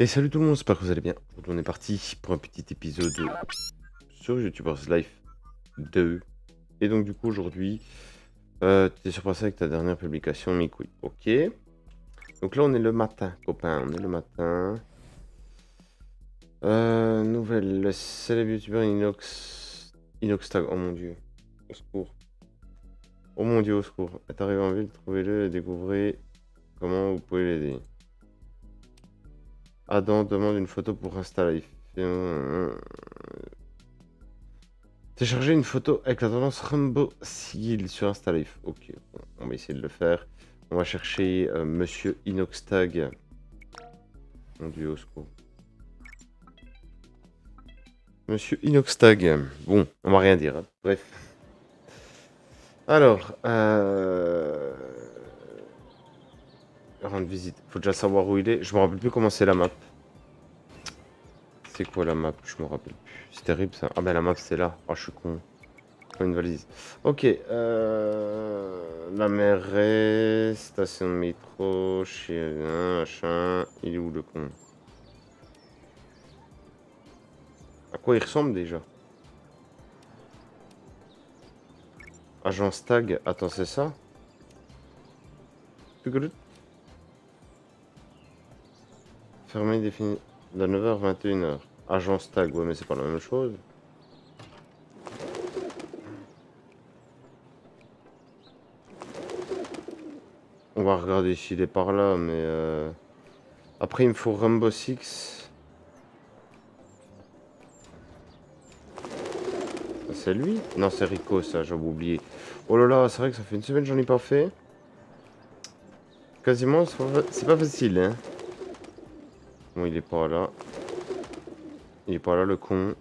Et salut tout le monde, j'espère que vous allez bien. On est parti pour un petit épisode sur YouTubers Life 2. Et donc du coup aujourd'hui, euh, tu es surpassé avec ta dernière publication, Mikoui. Ok. Donc là on est le matin, copain, on est le matin. Euh, nouvelle, le célèbre youtubeur Inox... Inoxtag, oh mon dieu, au secours. Oh mon dieu, au secours. Est arrivé en ville, trouvez-le et découvrez comment vous pouvez l'aider. Adam demande une photo pour installer. Télécharger une photo avec la tendance Rainbow Seal sur Instalife. Ok, on va essayer de le faire. On va chercher euh, Monsieur Inoxtag. Mon dieu, au secours. Monsieur Inoxtag. Bon, on va rien dire. Hein. Bref. Alors, euh... Rendre visite. Faut déjà savoir où il est. Je me rappelle plus comment c'est la map. C'est quoi la map? Je me rappelle plus. C'est terrible ça. Ah ben la map c'est là. Oh je suis con. Une valise. Ok. Euh... La mer station de métro, chez machin. Il est où le con? À quoi il ressemble déjà? Agence tag. Attends c'est ça? Fermé défini de 9h à 21h. Agence tag, ouais mais c'est pas la même chose. On va regarder s'il est par là, mais... Euh... Après il me faut Rainbow Six. C'est lui? Non c'est Rico ça, j'avais oublié. Oh là là, c'est vrai que ça fait une semaine que j'en ai pas fait. Quasiment, c'est pas facile hein. Bon, il est pas là. Il est pas là, le con.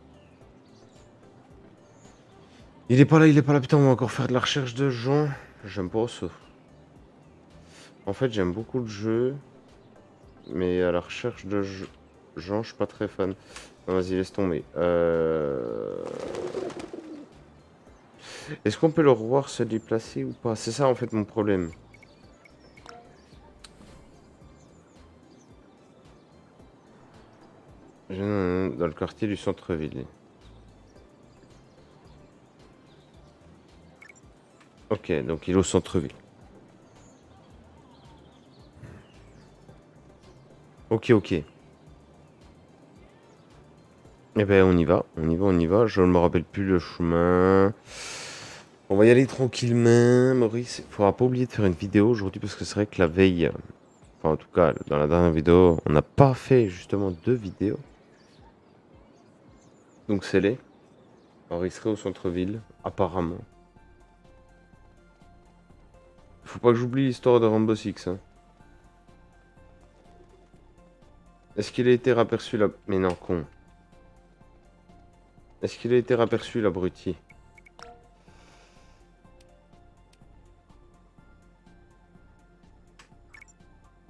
Il est pas là, il est pas là. Putain, on va encore faire de la recherche de gens. J'aime pas ça. En fait, j'aime beaucoup le jeu. Mais à la recherche de gens, je suis pas très fan. Vas-y, laisse tomber. Euh... Est-ce qu'on peut le revoir se déplacer ou pas? C'est ça, en fait, mon problème. Dans le quartier du centre-ville. Ok, donc il est au centre-ville. Ok, ok. Eh ben on y va, on y va, on y va. Je ne me rappelle plus le chemin. On va y aller tranquillement, Maurice. Il faudra pas oublier de faire une vidéo aujourd'hui parce que c'est vrai que la veille, enfin en tout cas dans la dernière vidéo, on n'a pas fait justement deux vidéos. Donc les. Alors il serait au centre-ville, apparemment. Faut pas que j'oublie l'histoire de Rambo Six. Hein. Est-ce qu'il a été raperçu là Mais non, con. Est-ce qu'il a été raperçu l'abruti?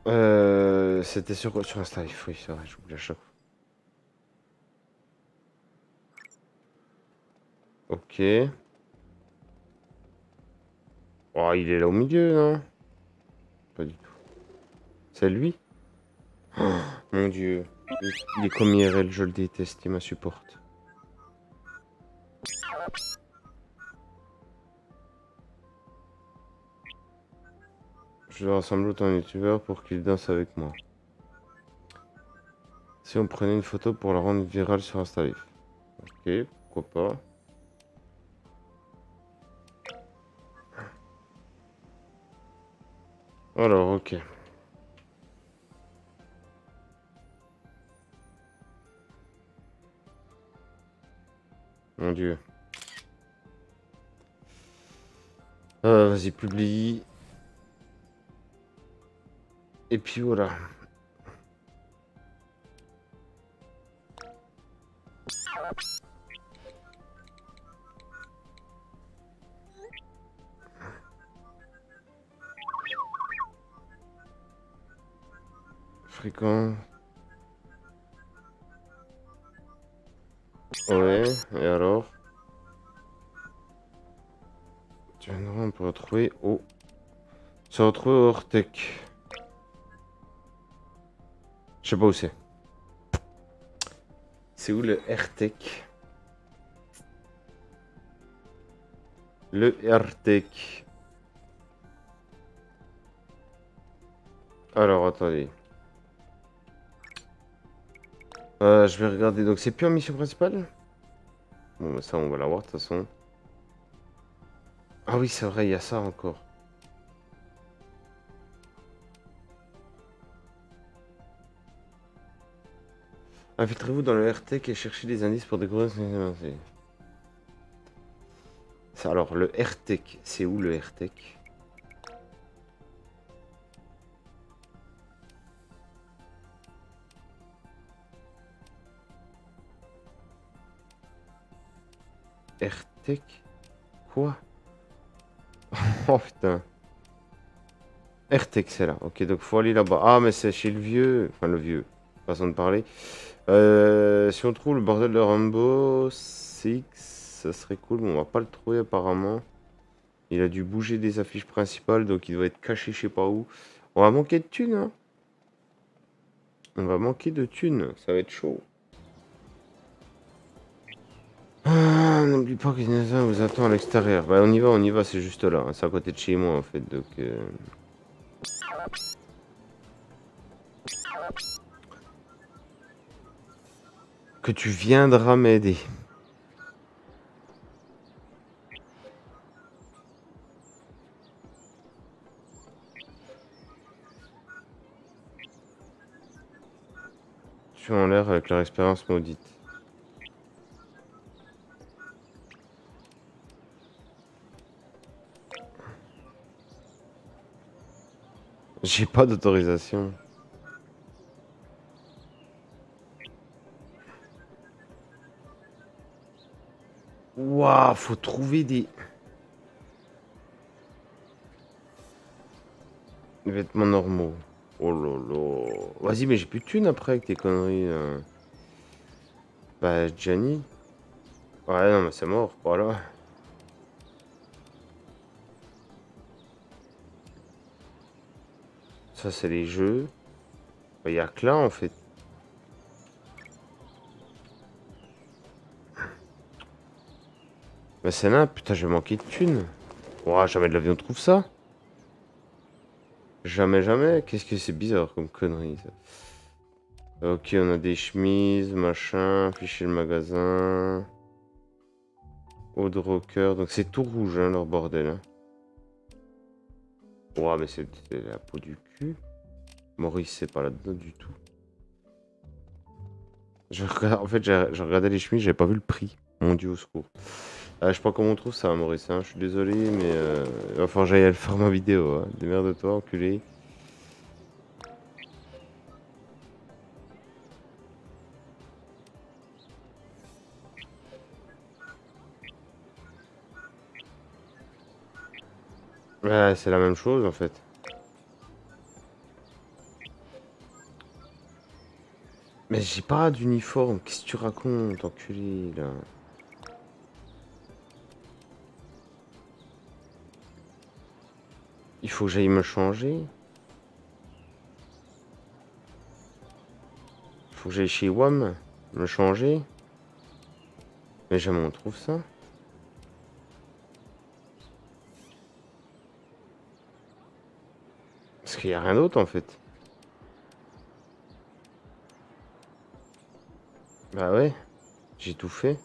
Euh... C'était sur, sur Insta, oui, c'est vrai, j'oublie à chaque fois. Ok. Oh, il est là au milieu, non? Pas du tout. C'est lui? Oh, Mon dieu. Il est comme IRL, je le déteste, il m'insupporte. Je dois rassembler autant de youtubeurs pour qu'ils dansent avec moi. Si on prenait une photo pour la rendre virale sur Insta Ok, pourquoi pas. Alors, ok. Mon dieu. Euh, Vas-y, publie. Et puis voilà. Fréquent. Ouais, et alors? Tu viendras, on peut retrouver au... Se retrouver au Ortec. Je sais pas où c'est. C'est où le RTEC Le RTEC. Alors, attendez. Euh, je vais regarder. Donc, c'est plus en mission principale Bon, ça, on va l'avoir de toute façon. Ah oui, c'est vrai, il y a ça encore. Infiltrez-vous dans le RTEC et cherchez des indices pour découvrir ce. Alors, le RTEC, c'est où le RTEC RTEC Quoi? Oh putain. RTEC, c'est là. Ok, donc faut aller là-bas. Ah, mais c'est chez le vieux. Enfin, le vieux. Façon de parler. Euh, si on trouve le bordel de Rambo 6, ça serait cool. Mais on va pas le trouver apparemment. Il a dû bouger des affiches principales, donc il doit être caché je sais pas où. On va manquer de thunes, hein. On va manquer de thunes, ça va être chaud. Ah, n'oublie pas que Nasa vous attend à l'extérieur. Bah on y va, on y va, c'est juste là. C'est à côté de chez moi en fait, donc... Euh... Que tu viendras m'aider. Tu en l'air avec leur expérience maudite. J'ai pas d'autorisation. Waouh, faut trouver des... Vêtements normaux. Oh là Vas-y, mais j'ai plus de thunes après avec tes conneries. Bah, Gianni. Ouais, non, mais c'est mort, voilà. Ça, c'est les jeux. Il y a que là, en fait. Mais c'est là, putain, j'ai manqué de thunes. Ouah, jamais de l'avion trouve ça. Jamais, jamais. Qu'est-ce que c'est bizarre comme connerie. Ok, on a des chemises, machin, afficher le magasin. Eau de rocker. Donc c'est tout rouge, hein, leur bordel. Hein. Ouah, mais c'est la peau du Maurice, c'est pas là-dedans du tout. En fait, j'ai regardé les chemises, j'avais pas vu le prix. Mon dieu, au secours. Euh, je sais pas comment on trouve ça, Maurice. Hein. Je suis désolé, mais euh... enfin, j'allais faire ma vidéo. Hein. de toi enculé. Ouais, c'est la même chose en fait. Mais j'ai pas d'uniforme, qu'est-ce que tu racontes, enculé, là? Il faut que j'aille me changer. Faut que j'aille chez WAM, me changer. Mais jamais on trouve ça. Parce qu'il n'y a rien d'autre en fait. Bah ouais, j'ai tout fait.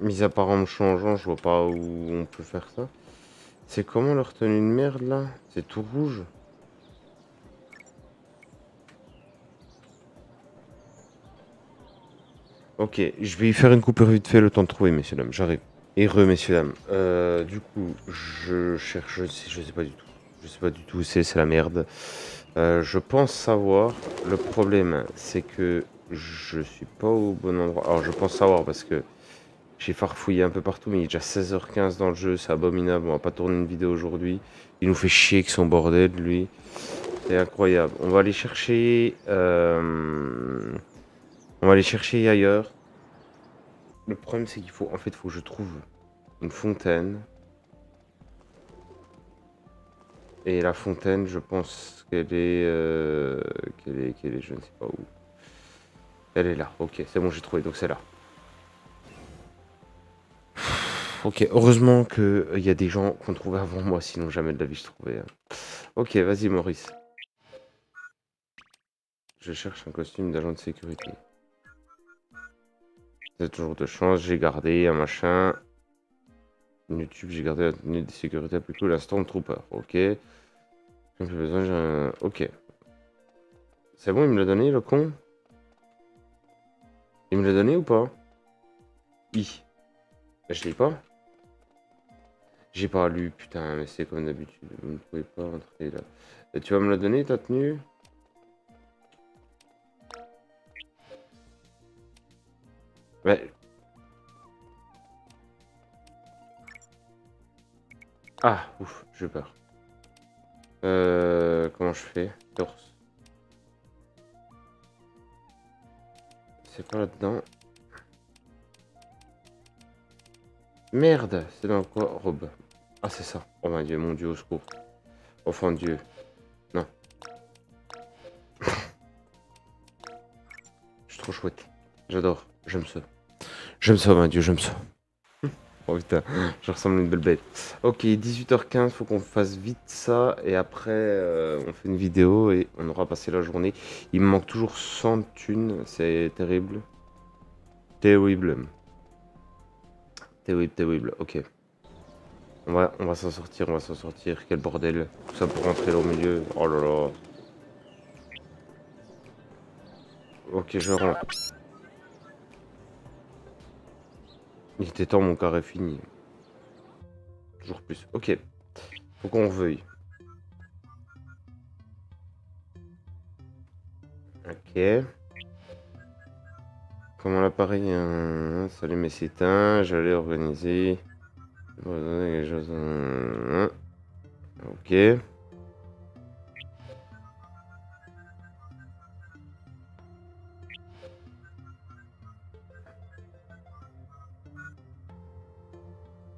Mis à part en me changeant, je vois pas où on peut faire ça. C'est comment leur tenue de merde là? C'est tout rouge? Ok, je vais y faire une coupure vite fait le temps de trouver, messieurs dames. J'arrive. Heureux, messieurs dames. Euh, du coup, je cherche, je sais pas du tout. Je sais pas du tout où c'est, c'est la merde. Euh, je pense savoir. Le problème, c'est que je suis pas au bon endroit. Alors, je pense savoir parce que j'ai farfouillé un peu partout, mais il est déjà 16h15 dans le jeu. C'est abominable. On va pas tourner une vidéo aujourd'hui. Il nous fait chier avec son bordel, lui. C'est incroyable. On va aller chercher... Euh, on va aller chercher ailleurs. Le problème, c'est qu'il faut... En fait, il faut que je trouve une fontaine. Et la fontaine, je pense qu'elle est, euh, qu'elle est, qu'elle est, je ne sais pas où. Elle est là, ok, c'est bon, j'ai trouvé, donc c'est là. Ok, heureusement qu'il euh, y a des gens qu'on trouvait avant moi, sinon jamais de la vie je trouvais. Hein. Ok, vas-y Maurice. Je cherche un costume d'agent de sécurité. C'est toujours de chance, j'ai gardé un machin. YouTube, j'ai gardé la tenue de sécurité plus cool, l'instant trooper. Ok. J'ai besoin, Ok. C'est bon, il me l'a donné, le con? Il me l'a donné ou pas? I. Je l'ai pas J'ai pas lu, putain, mais c'est comme d'habitude. Vous ne pouvez pas entrer là. Tu vas me la donner, ta tenue? Ah, ouf, je peur. Euh, comment je fais? Torse. C'est pas là-dedans? Merde, c'est dans quoi? Robe. Ah, c'est ça. Oh mon dieu, mon dieu, au secours. Enfin, Dieu. Non. je suis trop chouette. J'adore. J'aime ça. J'aime ça, mon dieu, j'aime ça. Oh putain, je ressemble à une belle bête. Ok, 18h15, faut qu'on fasse vite ça. Et après, euh, on fait une vidéo et on aura passé la journée. Il me manque toujours 100 thunes. C'est terrible. Terrible. Terrible, terrible. Ok. On va, on va s'en sortir, on va s'en sortir. Quel bordel. Tout ça pour rentrer au milieu. Oh là là. Ok, je rentre. Il était temps, mon carré fini. Toujours plus. Ok. Faut qu'on veuille. Ok. Comment l'appareil hein, Salut mais c'est un. J'allais organiser. Ok.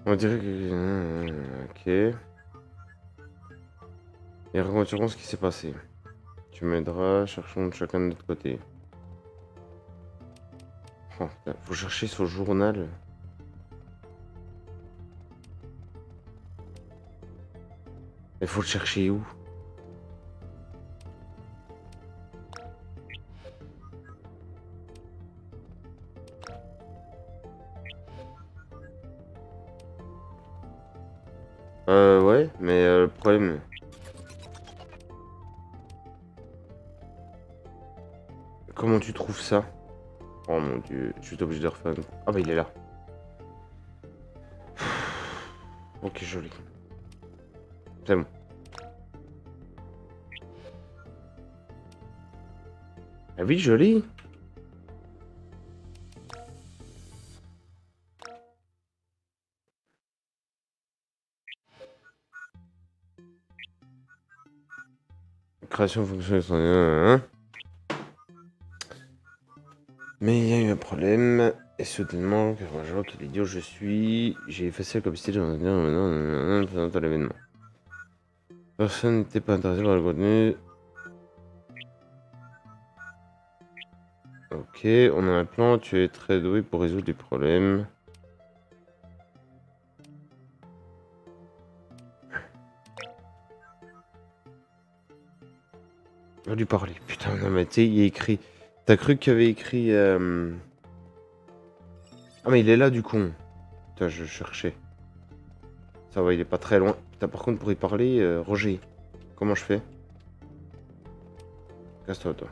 On dirait que... Ok. Et raconterons ce qui s'est passé. Tu m'aideras, cherchons chacun de notre côté. Oh, faut chercher son journal. Il faut le chercher où? Euh, ouais, mais euh, le problème... Comment tu trouves ça? Oh mon dieu, je suis obligé de refaire... Ah bah il est là. Ok, joli. C'est bon. Ah oui, joli. Création hein. Mais il y a eu un problème. Et soudainement, je quel idiot je suis. J'ai effacé la capacité de dans l'événement. Personne n'était pas intéressé par le contenu. Ok, on a un plan. Tu es très doué pour résoudre des problèmes. Parler. Putain, non, mais tu il écrit. T'as cru qu'il avait écrit. Euh, ah, mais il est là du con. Je cherchais. Ça va, il est pas très loin. Putain, par contre, pour y parler, euh, Roger, comment je fais? Casse-toi, toi.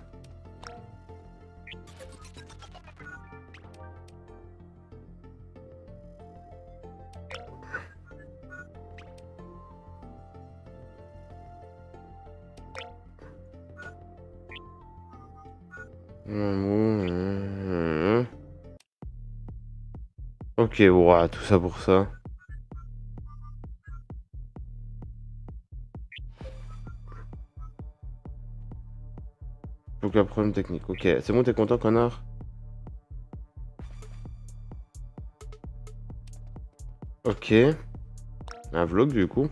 Ok, voilà, tout ça pour ça. Donc problème technique. Ok, c'est bon, t'es content, connard? Ok. Un vlog, du coup.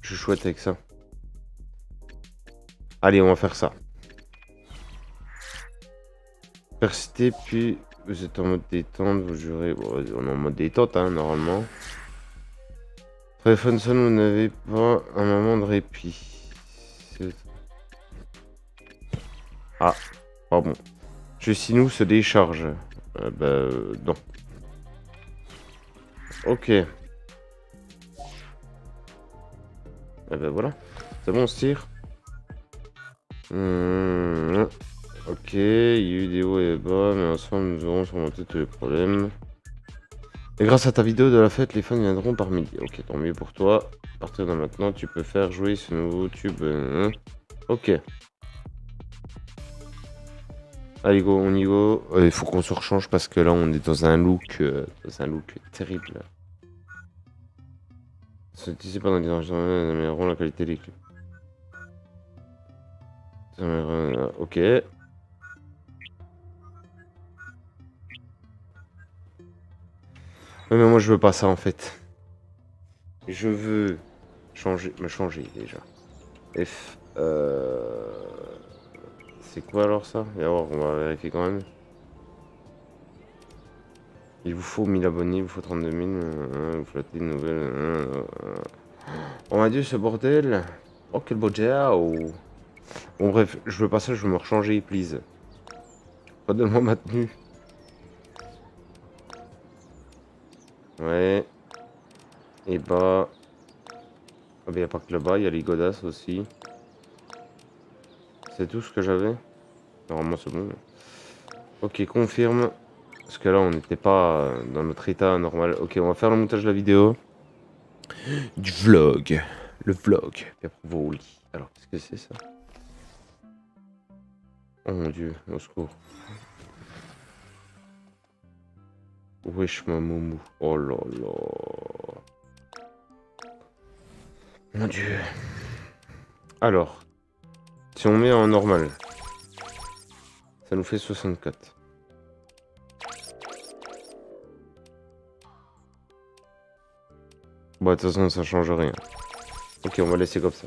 Je suis chouette avec ça. Allez, on va faire ça. Puis vous êtes en mode détente, vous jurez. On est en mode détente, hein, normalement. Téléphone sonne, vous n'avez pas un moment de répit. Ah, bon. Je sinou se décharge? Euh, bah, euh, non. Ok. Eh ben voilà. C'est bon, on se tire? Hmm, ok, il y a eu des hauts et bas, mais ensemble nous aurons surmonté tous les problèmes. Et grâce à ta vidéo de la fête, les fans viendront par midi. Ok, tant mieux pour toi. À partir de maintenant, tu peux faire jouer ce nouveau tube. Hein. Ok. Allez go, on y go. Il faut qu'on se rechange parce que là on est dans un look, euh, dans un look terrible. C'est pendant les enregistrements, amélioreront la qualité des clips. Ok. Mais moi je veux pas ça en fait. Je veux changer, me changer déjà. F. Euh... C'est quoi alors ça? On va vérifier quand même. Il vous faut 1000 abonnés, il vous faut 32 000. Euh, vous flottez une nouvelle. Euh, euh. Oh mon dieu, ce bordel. Oh, quel beau Bon, bref, je veux pas ça, je veux me rechanger, please. Redonne-moi ma tenue. Ouais. Et bah. Ah, bah, y a pas que le bas, il y a les godasses aussi. C'est tout ce que j'avais Normalement, c'est bon. Ok, confirme. Parce que là, on n'était pas dans notre état normal. Ok, on va faire le montage de la vidéo. Du vlog. Le vlog. Alors, qu'est-ce que c'est ça? Oh mon dieu, au secours. Wesh ma moumou. Oh là là. Mon dieu. Alors, si on met en normal, ça nous fait 64. Bon, de toute façon, ça change rien. Ok, on va laisser comme ça.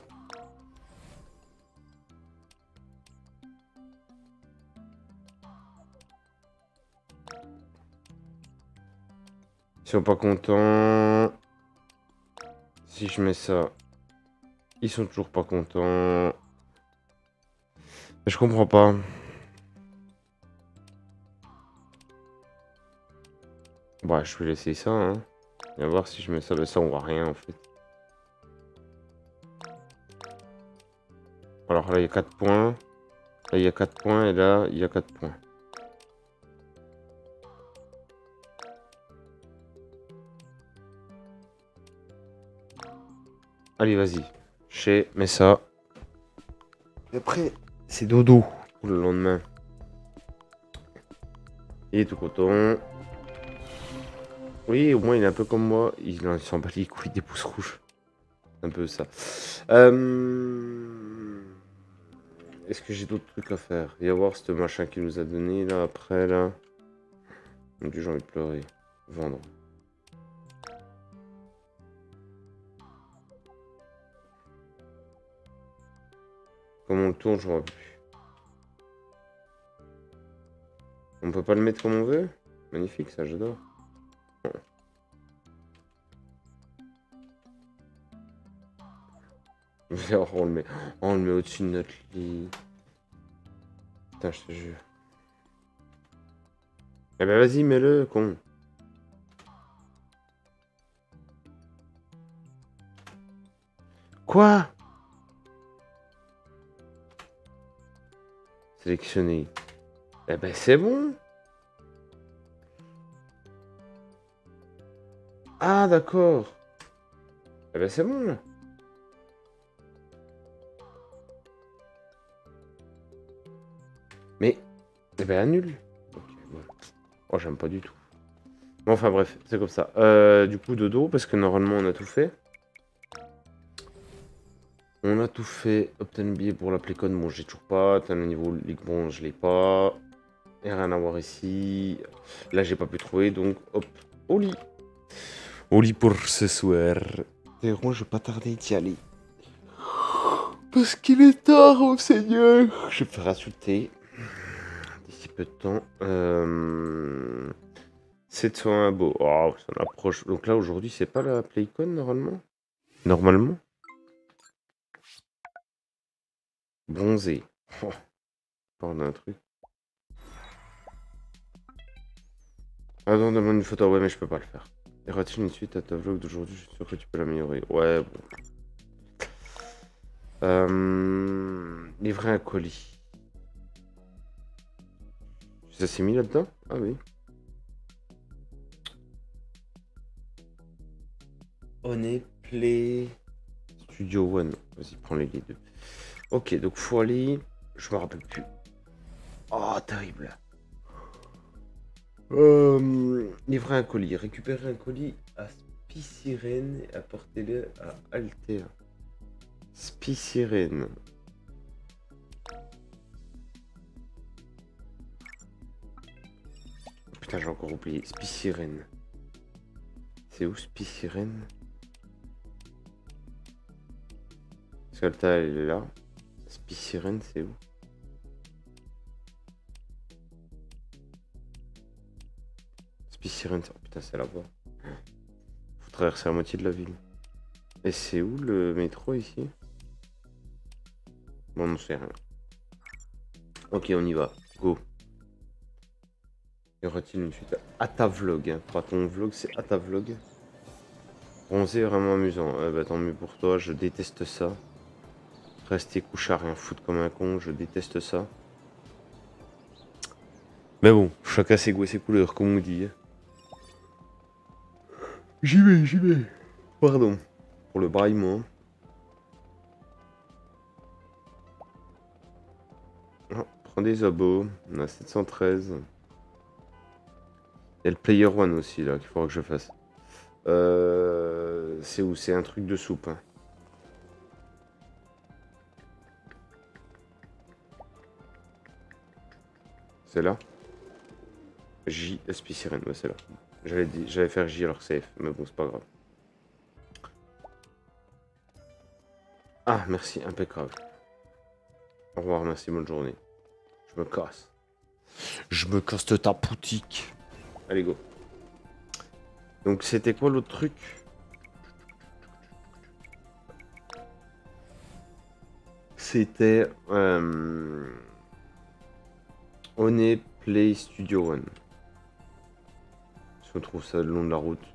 Ils sont pas contents. Si je mets ça, ils sont toujours pas contents. Je comprends pas. Bah, je vais laisser ça, hein. Et voir si je mets ça, mais ça, on voit rien, en fait. Alors là, il y a 4 points. Là, il y a 4 points, et là, il y a 4 points. Allez, vas-y. Chez, mets ça. Et après, c'est dodo pour le lendemain. Et tout coton. Oui, au moins il est un peu comme moi. Il s'en bat les couilles des pouces rouges. Un peu ça. Euh, est-ce que j'ai d'autres trucs à faire? Il y a voir ce machin qu'il nous a donné là après là. Mon dieu, j'ai envie de pleurer. Vendre. Comment on le tourne, je vois plus. On peut pas le mettre comme on veut? Magnifique, ça, j'adore. on le met, on le met au-dessus de notre lit. Putain, je te jure. Eh ben vas-y, mets-le, con. Quoi? Sélectionner. Eh ben c'est bon. Ah d'accord. Eh ben c'est bon là. Mais, eh ben annule. Oh j'aime pas du tout. Enfin bref, c'est comme ça. Euh, du coup, dodo, parce que normalement on a tout fait. On a tout fait. Obtenir billet pour la Playcon. Bon, j'ai toujours pas. Atteindre le niveau Ligue Bon, je l'ai pas. Et rien à voir ici. Là, j'ai pas pu trouver. Donc, hop, au lit. Au lit pour ce soir. D'ailleurs, moi, je vais pas tarder d'y aller. Parce qu'il est tard, mon seigneur. Je vais faire insulter. D'ici peu de temps. Euh... 701 beau. Oh, ça approche. Donc là, aujourd'hui, c'est pas la Playcon, normalement? Normalement? Bronzé. Oh. Parle d'un truc. Ah non, demande une photo. Ouais, mais je peux pas le faire. Y aura-t-il une suite à ta vlog d'aujourd'hui? Je suis sûr que tu peux l'améliorer. Ouais, bon. Euh... Livrer un colis. Ça s'est mis là-dedans? Ah oui. On est Play Studio One. Vas-y, prends les deux. Ok, donc faut aller. Je me rappelle plus. Oh, terrible. Euh, livrer un colis. Récupérer un colis à Spicyrène et apporter-le à Altea. Spicyrène. Putain, j'ai encore oublié. Spicyrène. C'est où Spicyrène? Altea, elle est là. Spicyrène, c'est où? Spicyrène, oh, putain, c'est là-bas. Faut traverser la moitié de la ville. Et c'est où le métro ici? Bon, non, c'est rien. Ok, on y va. Go. Y aura-t-il une suite? À ta vlog ton vlog, c'est à ta vlog. Bronzé vraiment amusant. Eh bah, tant mieux pour toi, je déteste ça. Rester couché à rien foutre comme un con, je déteste ça. Mais bon, chacun ses goûts et ses couleurs, comme on dit. Hein. J'y vais, j'y vais. Pardon pour le braillement. Oh, prends des abos. On a 713. Il y a le Player One aussi là qu'il faudra que je fasse. Euh, c'est où? C'est un truc de soupe. Hein. C'est là J, Spicyrène, ouais c'est là. J'allais faire J alors que c'est F, mais bon c'est pas grave. Ah merci, impeccable. Au revoir, merci, bonne journée. Je me casse. Je me casse de ta boutique. Allez go. Donc c'était quoi l'autre truc? C'était... Euh... On est Play Studio One. Si on trouve ça le long de la route.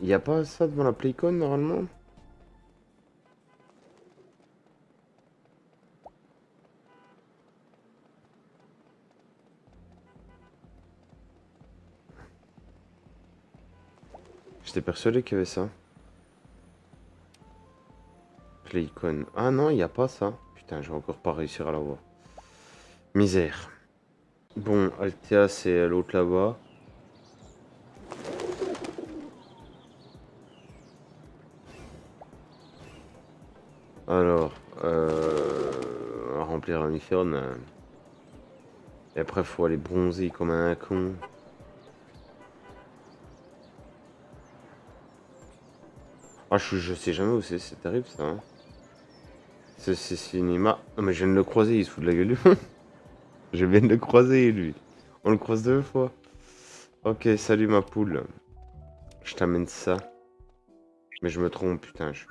Il a pas ça devant la Playcon normalement? J'étais persuadé qu'il y avait ça. Playcon. Ah non, il a pas ça. Je vais encore pas réussir à l'avoir. Misère. Bon, Altea, c'est l'autre là-bas. Alors, euh, remplir un licorne. Et après, faut aller bronzer comme un con. Ah, je, je sais jamais où c'est, c'est terrible ça. Hein. C'est cinéma. Non, mais je viens de le croiser, il se fout de la gueule. je viens de le croiser, lui. On le croise deux fois. Ok, salut ma poule. Je t'amène ça. Mais je me trompe, putain. Je...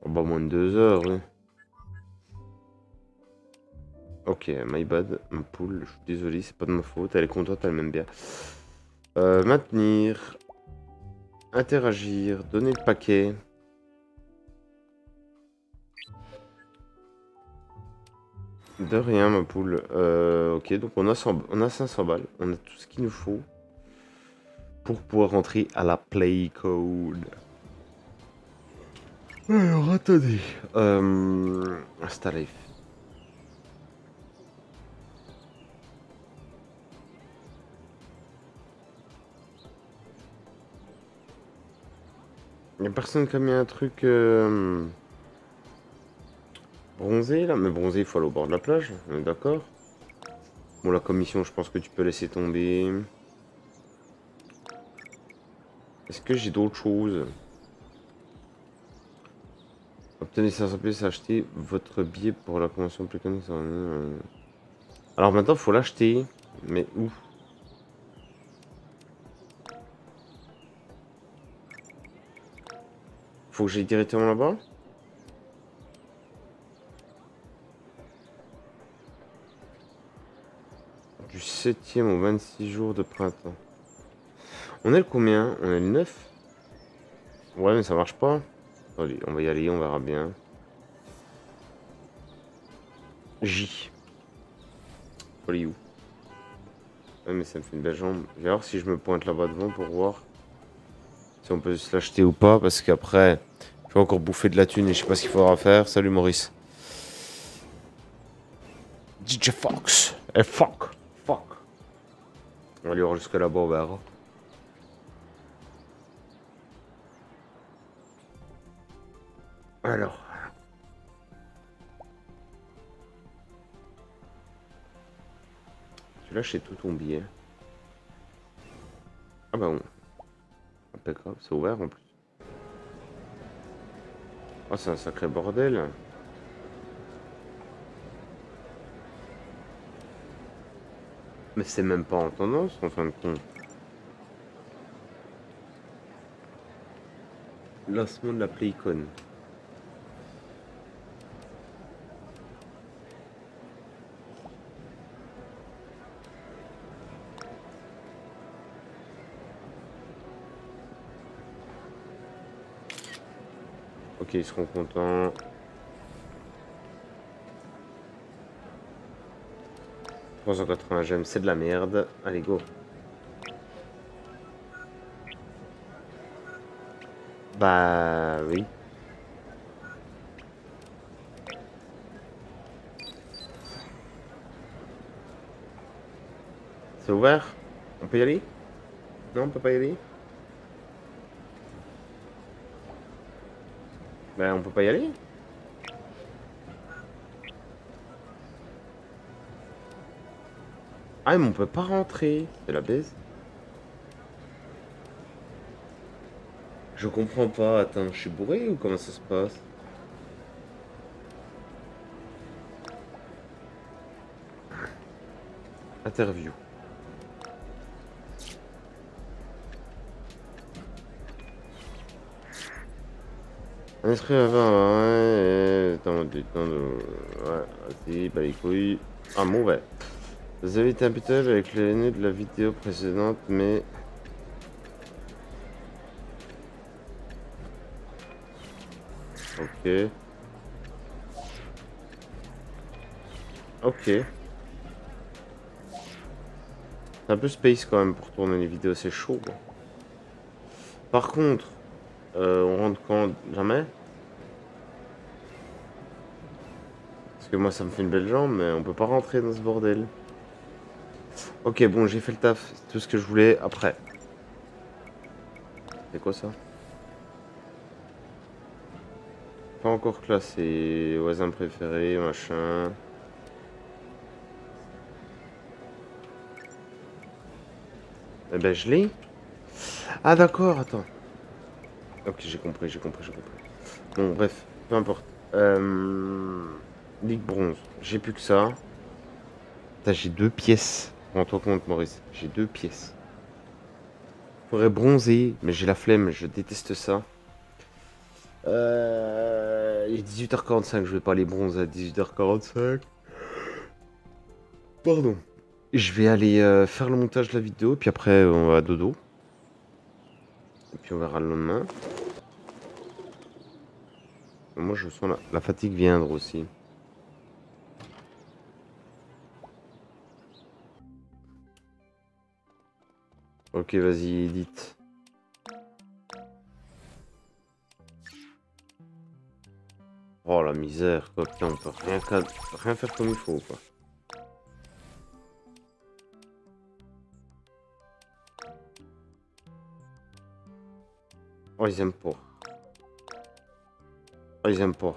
Oh bah moins de deux heures, oui. Ok, my bad, ma poule, je suis désolé, c'est pas de ma faute, elle est contente, elle m'aime bien. Euh, maintenir. Interagir, donner le paquet. De rien, ma poule. Euh, ok, donc on a, on a 500 balles, on a tout ce qu'il nous faut pour pouvoir rentrer à la play code. Alors, attendez. Euh, installer. Il a personne qui a mis un truc... Euh... Bronzé là? Mais bronzé, il faut aller au bord de la plage, d'accord? Bon, la commission, je pense que tu peux laisser tomber. Est-ce que j'ai d'autres choses? Obtenez 500 pièces, acheter votre billet pour la convention plus connue. Alors maintenant, faut l'acheter. Mais où? Faut que j'aille directement là-bas Du 7ème au 26 jours de printemps. On est le combien? On est le 9 Ouais, mais ça marche pas. Allez, on va y aller, on verra bien. J. Faut aller où? Ouais, mais ça me fait une belle jambe. Je vais voir si je me pointe là-bas devant pour voir si on peut se l'acheter ou pas. Parce qu'après, je vais encore bouffer de la thune et je sais pas ce qu'il faudra faire. Salut Maurice. DJ Fox. Eh fuck. Fuck. On va aller voir jusque là-bas, on verra. Alors. Tu lâches tout ton billet. Ah bah bon. Impeccable, c'est ouvert en plus. Oh, c'est un sacré bordel. Mais c'est même pas en tendance en fin de compte. Lancement de la Playcon. Ils seront contents. « 380 gemmes, c'est de la merde. Allez, go. Bah oui. C'est ouvert? On peut y aller? Non, on peut pas y aller? Ben, on peut pas y aller Ah, mais on peut pas rentrer. C'est la baisse. Je comprends pas. Attends, je suis bourré ou comment ça se passe? Interview. Inscrit avant, ouais, dans du temps de... Ouais, vas-y, bah les couilles. Ah, mauvais. Vous avez été imputable avec nez de la vidéo précédente, mais... Ok. Ok. C'est un peu space quand même pour tourner les vidéos, c'est chaud. Par contre, euh, on rentre quand? Jamais? Moi ça me fait une belle jambe, mais on peut pas rentrer dans ce bordel. Ok, bon, j'ai fait le taf. Tout ce que je voulais. Après. C'est quoi ça? Pas encore classé. Voisin préféré, machin. Eh ben, je l'ai. Ah, d'accord, attends. Ok, j'ai compris, j'ai compris, j'ai compris. Bon, bref, peu importe. Euh... Ligue bronze. J'ai plus que ça. J'ai deux pièces. Rends-toi compte, Maurice. J'ai deux pièces. Faudrait bronzer, mais j'ai la flemme. Je déteste ça. Euh... Il est 18h45. Je vais pas aller bronzer à 18h45. Pardon. Je vais aller euh, faire le montage de la vidéo. Puis après, on va à dodo. Et puis on verra le lendemain. Moi, je sens la, fatigue viendre aussi. Ok, vas-y, édite. Oh la misère, quoi. Putain, on peut rien, rien faire comme il faut, quoi. Oh, ils aiment pas. Oh, ils aiment pas.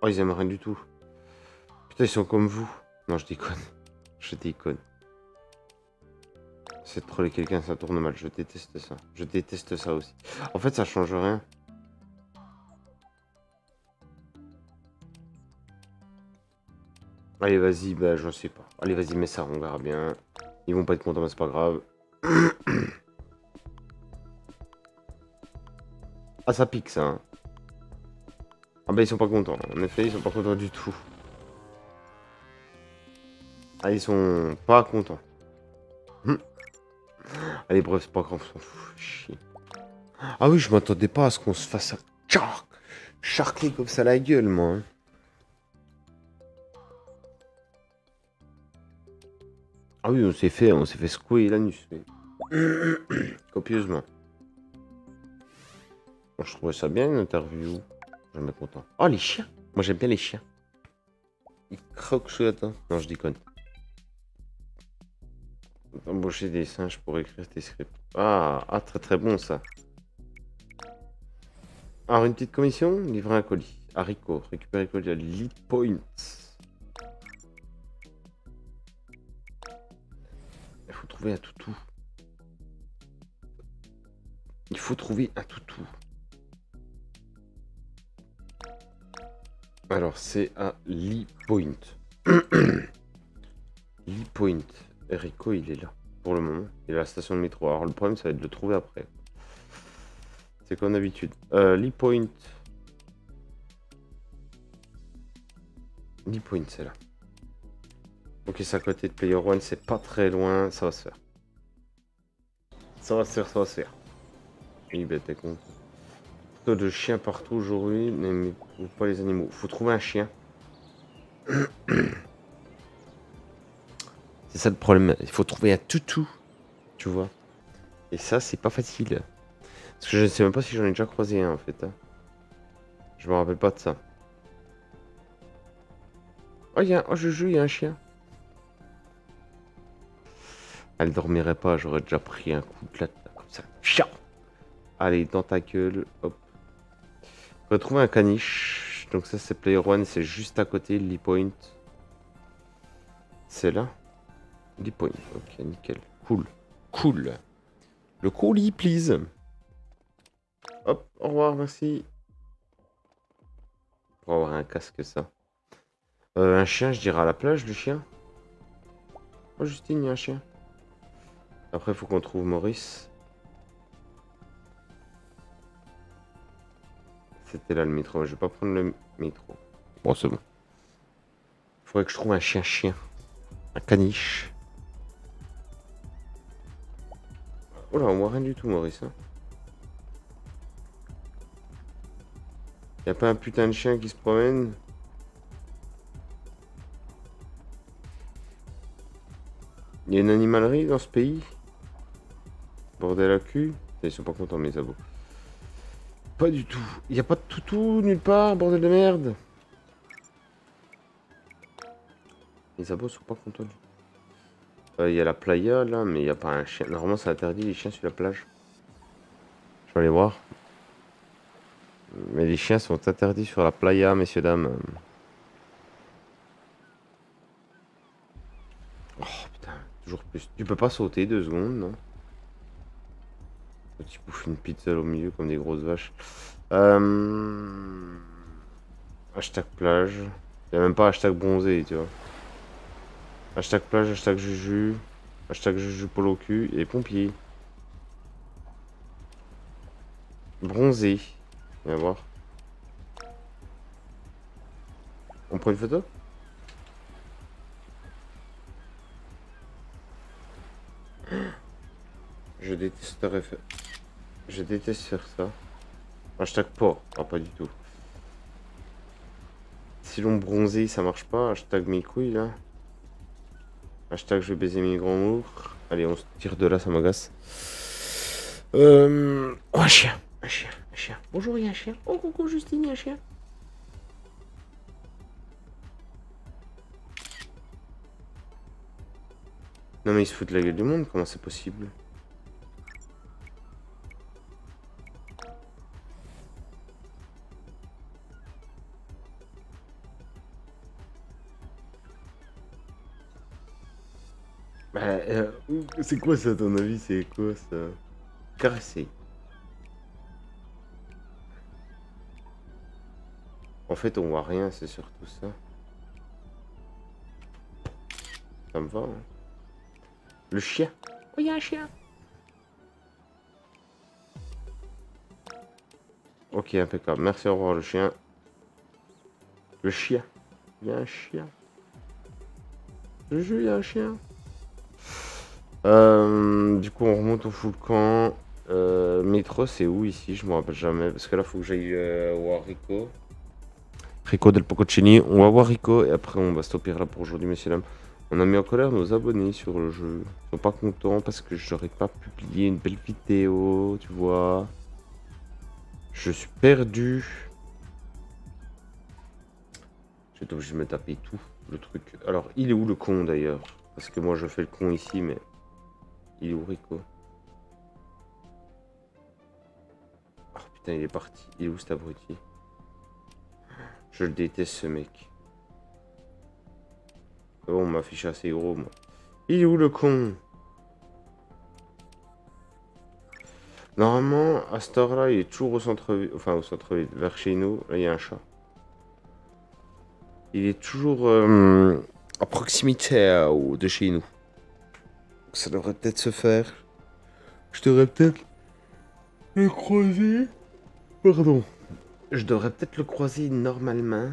Oh, ils aiment rien du tout. Putain, ils sont comme vous. Non, je déconne. Je déconne. C'est de troller quelqu'un, ça tourne mal. Je déteste ça. Je déteste ça aussi. En fait, ça change rien. Allez, vas-y, bah, je sais pas. Allez, vas-y, mets ça, on verra bien. Ils vont pas être contents, mais c'est pas grave. ah, ça pique, ça. Hein. Ah bah, ils sont pas contents. En effet, ils sont pas contents du tout. Ah, ils sont pas contents. Allez, bref, c'est pas grave, on s'en fout. Chier. Ah oui, je m'attendais pas à ce qu'on se fasse un charcler comme ça la gueule, moi. Hein. Ah oui, on s'est fait, on s'est fait secouer l'anus. Copieusement. je trouvais ça bien une interview. Jamais content. Oh, les chiens Moi, j'aime bien les chiens. Ils croquent sous la dent. Non, je déconne. Embaucher des singes pour écrire tes scripts. Ah, ah, très très bon ça. Alors, une petite commission Livrer un colis. Haricot. Récupérer colis à Lead Point. un toutou. Il faut trouver un toutou. Alors, c'est à Lee Point. Lee Point. Erico, il est là. Pour le moment. Il est à la station de métro. Alors, le problème, ça va être de le trouver après. C'est comme d'habitude. Euh, Lee Point. Lee Point, c'est là. Ok, c'est à côté de Player One, c'est pas très loin, ça va se faire. Ça va se faire, ça va se faire. Oui, ben t'es con. De chiens partout aujourd'hui, mais pas les animaux. Faut trouver un chien. C'est ça le problème. Il faut trouver un toutou. Tu vois. Et ça, c'est pas facile. Parce que je ne sais même pas si j'en ai déjà croisé un en fait. Hein. Je me rappelle pas de ça. Oh, y a... oh il y a un chien. Elle dormirait pas, j'aurais déjà pris un coup de latte, comme ça. Allez, dans ta gueule, hop. Retrouver un caniche. Donc ça, c'est Player One, c'est juste à côté, Lee Point. C'est là Lee Point, ok, nickel. Cool, cool. Le colis, please. Hop, au revoir, merci. Pour avoir un casque, ça. Euh, un chien, je dirais à la plage, le chien. Oh, Justine, il y a un chien. Après, faut qu'on trouve Maurice. C'était là le métro. Je vais pas prendre le métro. Bon, c'est bon. Faudrait que je trouve un chien-chien. Un caniche. Oh là, on voit rien du tout, Maurice. Hein. Y a pas un putain de chien qui se promène? Il y a une animalerie dans ce pays? Bordel à cul? Ils sont pas contents, mes abos. Pas du tout. Il n'y a pas de toutou nulle part, bordel de merde? Les abos sont pas contents. Il y a la playa là, mais il n'y a pas un chien. Normalement, c'est interdit les chiens sur la plage. Je vais aller voir. Mais les chiens sont interdits sur la playa, messieurs, dames. Oh putain, toujours plus. Tu peux pas sauter deux secondes, non? Petit bouffe une pizza au milieu comme des grosses vaches. Euh... Hashtag plage. Il n'y a même pas hashtag bronzé, tu vois. Hashtag plage, hashtag juju. Hashtag juju polo cul et pompier. Bronzé. Viens voir. On prend une photo? Je détesterais. Je déteste faire ça. Hashtag pas. Ah, pas du tout. Si l'on bronzé, ça marche pas. Hashtag mes couilles, là. Hashtag je vais baiser mes grands mots. Allez, on se tire de là, ça m'agace. Oh, un chien. Un chien. Un chien. Bonjour, il y a un chien. Oh, coucou, Justine, il y a un chien. Non mais il se fout de la gueule du monde, comment c'est possible? C'est quoi ça, à ton avis C'est quoi ça Caresser. En fait, on voit rien, c'est surtout ça. Ça me va. Hein. Le chien. Oh, il y a un chien. Ok, impeccable. Merci, au revoir, le chien. Le chien. Il y a un chien. Le jeu, il y a un chien. Euh, du coup, on remonte au camp. Euh, métro, c'est où ici? Je me rappelle jamais. Parce que là, faut que j'aille euh, Rico. Rico del Pococcini. On va voir Rico et après, on va stopper là pour aujourd'hui, messieurs dames. On a mis en colère nos abonnés sur le jeu. Ils sont pas contents parce que j'aurais pas publié une belle vidéo, tu vois. Je suis perdu. Être obligé de me taper tout le truc. Alors, il est où le con d'ailleurs? Parce que moi je fais le con ici, mais il est où Rico? Oh putain, il est parti. Il est où cet abruti? Je le déteste ce mec. Oh, on m'affiche assez gros, moi. Il est où le con? Normalement, à cette heure-là, il est toujours au centre-ville. Enfin, au centre-ville, vers chez nous. Là, il y a un chat. Il est toujours euh, à proximité euh, de chez nous. Ça devrait peut-être se faire. Je devrais peut-être le croiser. Pardon. Je devrais peut-être le croiser normalement.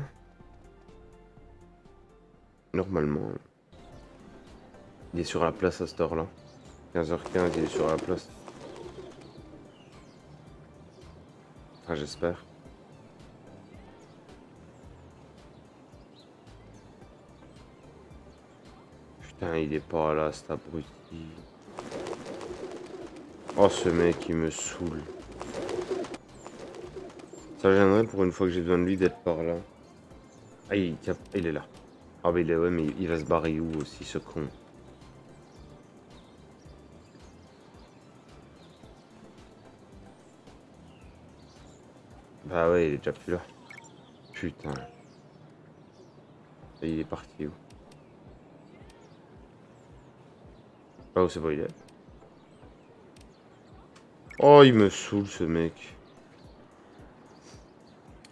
Normalement. Il est sur la place à cette heure-là. 15h15, il est sur la place. Enfin, j'espère. Putain, il est pas là, cet abruti. Oh, ce mec, il me saoule. Ça gênerait pour une fois que j'ai besoin de lui d'être par là. Ah, il, il est là. Ah, bah il est, ouais, mais il va se barrer où aussi, ce con? Bah ouais, il est déjà plus là. Putain. Il est parti où? Ah, où c'est pas il est Oh, il me saoule ce mec.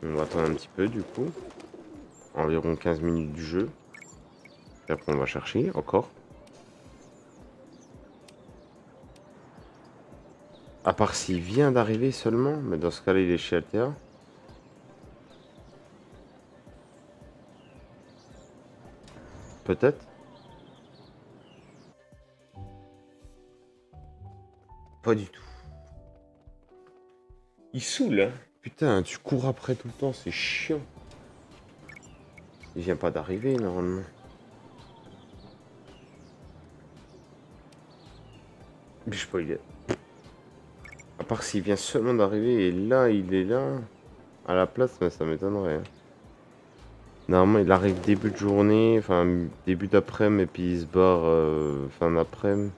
On va attendre un petit peu du coup. Environ 15 minutes du jeu. Et après on va chercher encore. À part s'il vient d'arriver seulement, mais dans ce cas-là il est chez Altea. Peut-être. Pas du tout. Il saoule, hein Putain, tu cours après tout le temps, c'est chiant. Il vient pas d'arriver, normalement. Je il est... À part s'il vient seulement d'arriver, et là, il est là, à la place, mais ça m'étonnerait. Hein. Normalement, il arrive début de journée, enfin, début d'après-midi, et puis il se barre euh, fin d'après-midi.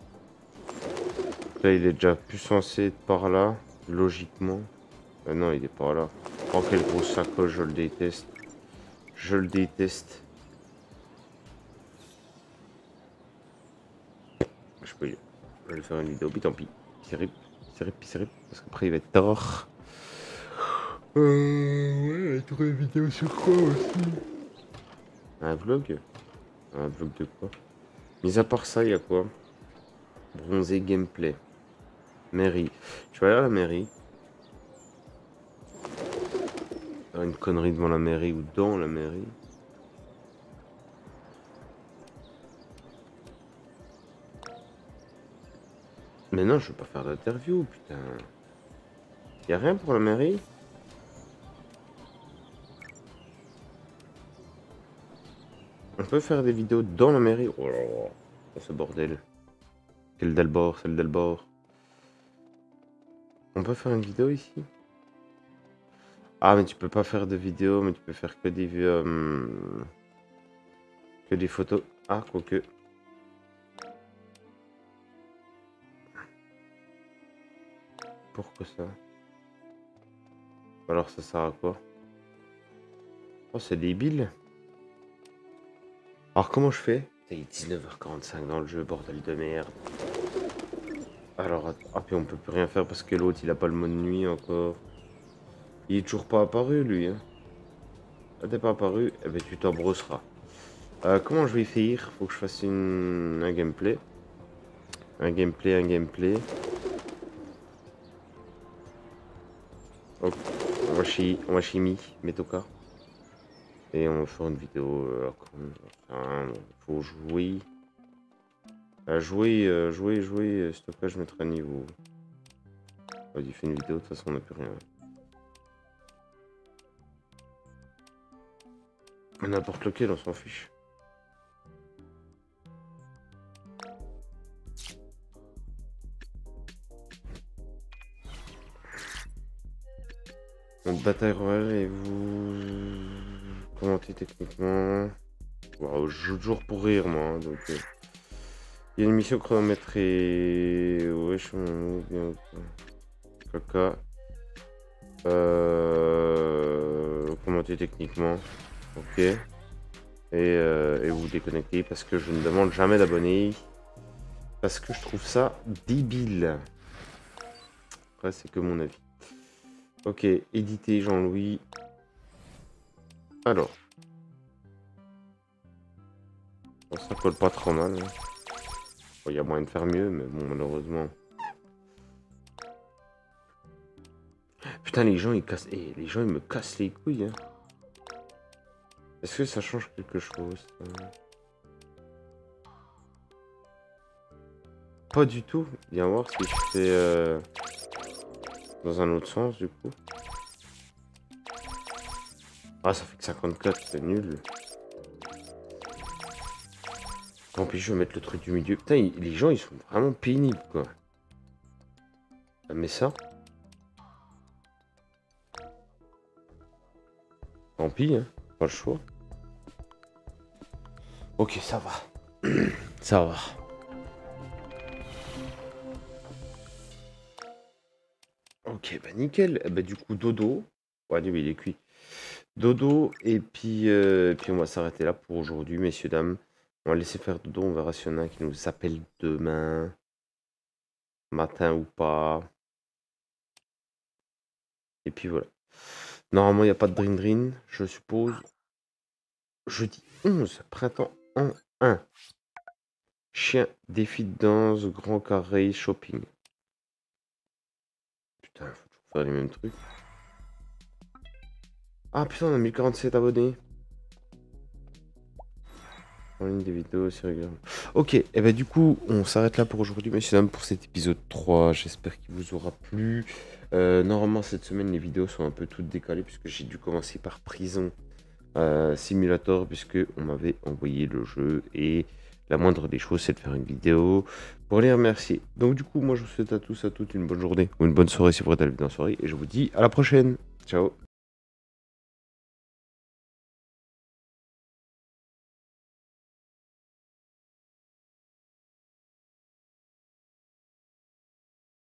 Là, il est déjà plus censé être par là, logiquement. Euh, non, il est pas là. Oh, quel gros sacoche, je le déteste. Je le déteste. Je peux vais faire une vidéo, puis tant pis. C'est rip, c'est rip, c'est rip, parce qu'après il va être tard. Euh, ouais, trouver une vidéo sur quoi aussi Un vlog? Un vlog de quoi? Mis à part ça, il y a quoi? Bronzé gameplay. Mairie. Je vais aller à la mairie. une connerie devant la mairie ou dans la mairie. Mais non, je veux pas faire d'interview, putain. Y a rien pour la mairie? On peut faire des vidéos dans la mairie Oh là là, ce bordel. Quel Delbord, c'est le Delbord. On peut faire une vidéo ici? Ah, mais tu peux pas faire de vidéo, mais tu peux faire que des... Euh, que des photos. Ah, quoique. Pourquoi ça Alors ça sert à quoi? Oh, c'est débile. Alors comment je fais? Il est 19h45 dans le jeu, bordel de merde. Alors, puis on peut plus rien faire parce que l'autre, il a pas le mot de nuit encore. Il est toujours pas apparu, lui. Hein. Ah, t'es pas apparu? Eh ben, tu t'en brosseras. Euh, comment je vais faire? Faut que je fasse une... un gameplay. Un gameplay, un gameplay. Ok, on va chez, on. Et on va faire une vidéo. Euh, faut jouer. Jouer, euh, jouer, jouer. Euh, s'il te plaît, je mettrai niveau. Vas-y, fais une vidéo, de toute façon, on n'a plus rien. N'importe lequel, on s'en fiche. Bataille royale et vous commentez techniquement? je joue toujours pour rire moi. Hein, donc, euh. Il y a une mission chronométrée. Ouais, je suis. Caca. Euh... Commenter techniquement. Ok. Et, euh, vous déconnectez parce que je ne demande jamais d'abonnés. Parce que je trouve ça débile. Après, c'est que mon avis. Ok, éditer Jean-Louis. Alors. ça colle pas trop mal. Hein. Il y a moyen de faire mieux, mais bon, malheureusement. Putain, les gens, ils cassent... Eh, les gens, ils me cassent les couilles. Hein. Est-ce que ça change quelque chose Pas du tout. Viens voir si je fais... Euh, dans un autre sens, du coup. Ah, ça fait que 54, c'est nul. Tant pis, je vais mettre le truc du milieu. Putain, les gens, ils sont vraiment pénibles, quoi. Ah, mais ça... Tant pis, hein. Pas le choix. Ok, ça va. ça va. Ok, bah nickel. Bah du coup, dodo. Ouais, il est cuit. Dodo, et puis, euh, puis on va s'arrêter là pour aujourd'hui, messieurs, dames. On va laisser faire dodo, on verra s'il y en a qui nous appelle demain. Matin ou pas. Et puis voilà. Normalement, il n'y a pas de Dream Dream, je suppose. Jeudi 11, printemps en 1. Chien, défi de danse, grand carré, shopping. Putain, faut toujours faire les mêmes trucs. Ah putain, on a 1047 abonnés. Ligne des vidéos aussi régulièrement. Ok, et eh ben du coup, on s'arrête là pour aujourd'hui, messieurs dames, pour cet épisode 3. J'espère qu'il vous aura plu. Euh, normalement, cette semaine, les vidéos sont un peu toutes décalées, puisque j'ai dû commencer par Prison euh, Simulator, puisque on m'avait envoyé le jeu. Et la moindre des choses, c'est de faire une vidéo pour les remercier. Donc du coup, moi, je vous souhaite à tous, à toutes une bonne journée, ou une bonne soirée si vous êtes à la en soirée. Et je vous dis à la prochaine. Ciao